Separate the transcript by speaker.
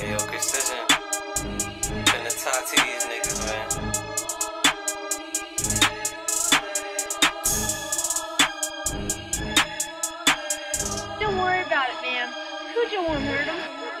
Speaker 1: Hey, yo, Precision. Finna talk to these niggas, man.
Speaker 2: Don't worry about it, man. you want to hurt him.